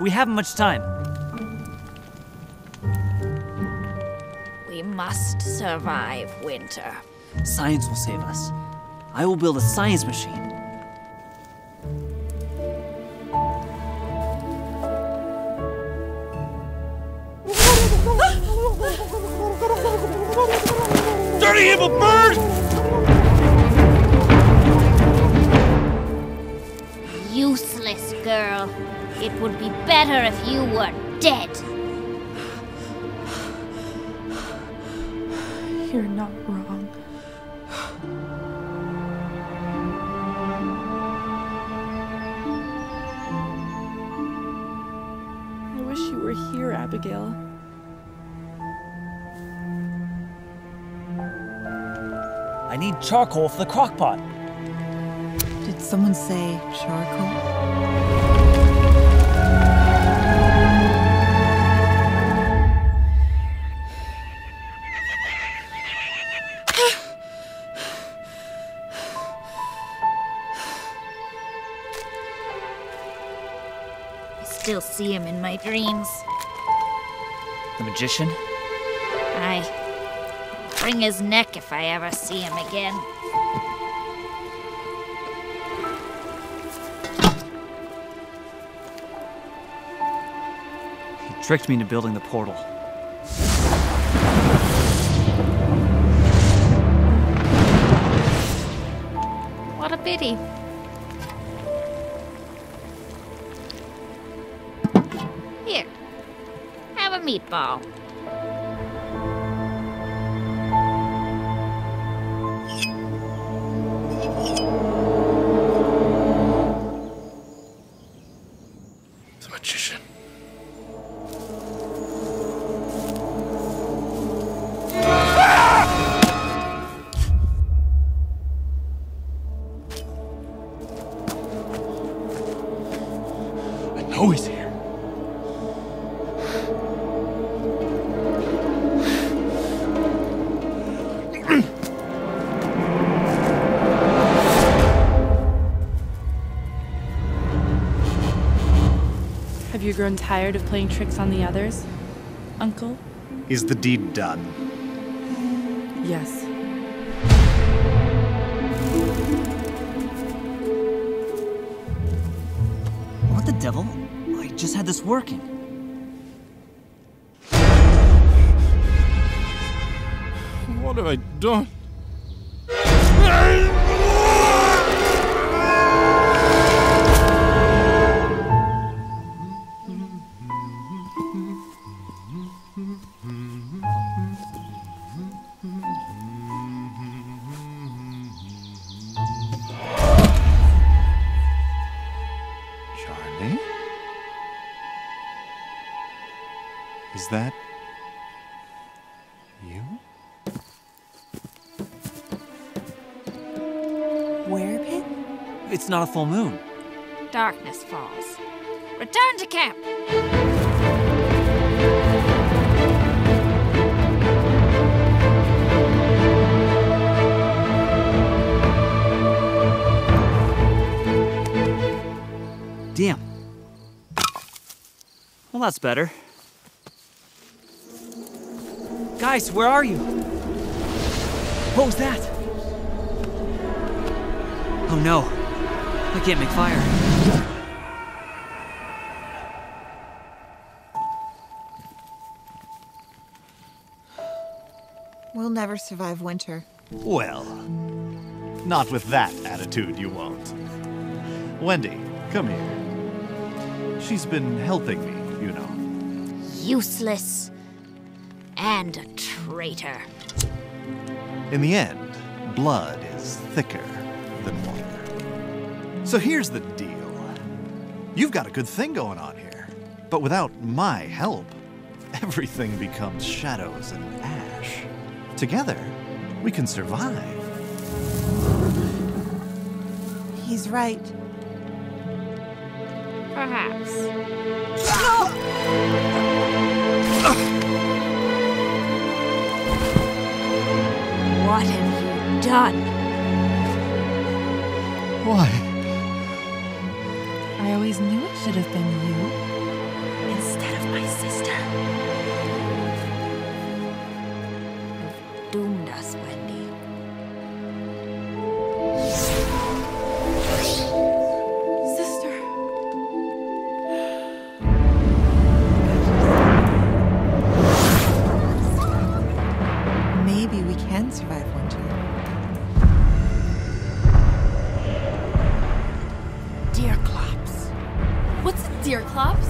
We haven't much time. We must survive winter. Science will save us. I will build a science machine. Dirty evil bird! It would be better if you were dead. You're not wrong. I wish you were here, Abigail. I need charcoal for the crock pot. Did someone say charcoal? Still see him in my dreams. The magician? I wring his neck if I ever see him again. He tricked me into building the portal. What a pity. Meatball. Have you grown tired of playing tricks on the others, Uncle? Is the deed done? Yes. What the devil? I just had this working. What have I done? Is that you? Where, Pip? It's not a full moon. Darkness falls. Return to camp. Damn. Well, that's better. Guys, where are you? What was that? Oh no. I can't make fire. We'll never survive winter. Well, not with that attitude, you won't. Wendy, come here. She's been helping me, you know. Useless and a traitor. In the end, blood is thicker than water. So here's the deal you've got a good thing going on here, but without my help, everything becomes shadows and ash. Together, we can survive. He's right. Perhaps. What done? Why? I always knew it should have been you instead of my sister. You've doomed us, Wendy. clubs?